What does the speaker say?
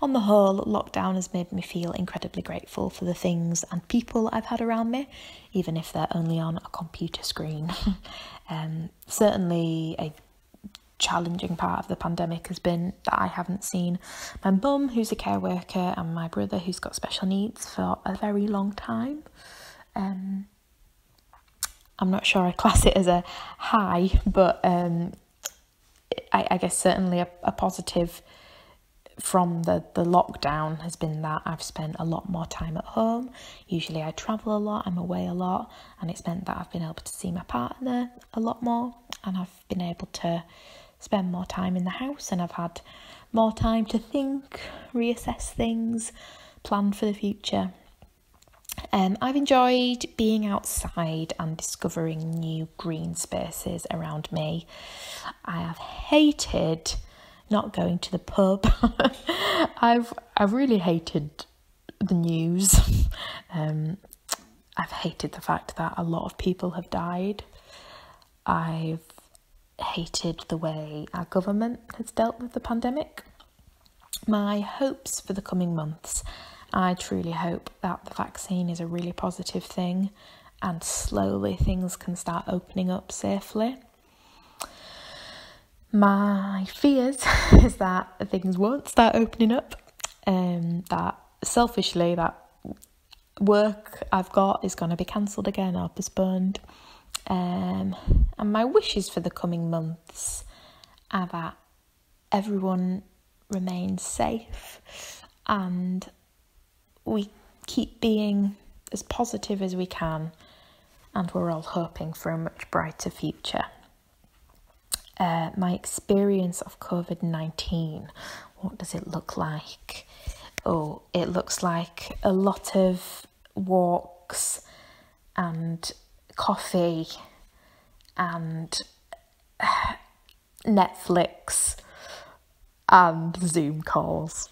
on the whole, lockdown has made me feel incredibly grateful for the things and people I've had around me, even if they're only on a computer screen. um, certainly, a challenging part of the pandemic has been that I haven't seen my mum, who's a care worker, and my brother, who's got special needs, for a very long time. Um, I'm not sure I class it as a high, but um, I, I guess certainly a, a positive from the, the lockdown has been that I've spent a lot more time at home. Usually I travel a lot, I'm away a lot, and it's meant that I've been able to see my partner a lot more and I've been able to spend more time in the house and I've had more time to think, reassess things, plan for the future. Um, I've enjoyed being outside and discovering new green spaces around me. I have hated not going to the pub. I've I've really hated the news. Um, I've hated the fact that a lot of people have died. I've hated the way our government has dealt with the pandemic. My hopes for the coming months I truly hope that the vaccine is a really positive thing and slowly things can start opening up safely. My fears is that things won't start opening up, um, that selfishly, that work I've got is going to be cancelled again or postponed. Um, and my wishes for the coming months are that everyone remains safe and we keep being as positive as we can, and we're all hoping for a much brighter future. Uh, my experience of COVID 19, what does it look like? Oh, it looks like a lot of walks and coffee and Netflix and Zoom calls.